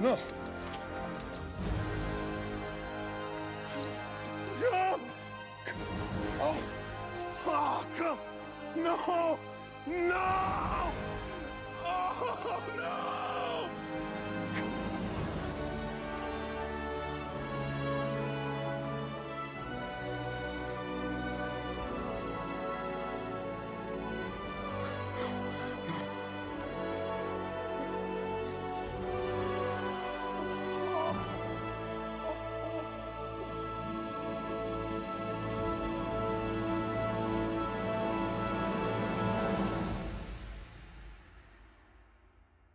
No. No! Oh! Fuck! come! No! No!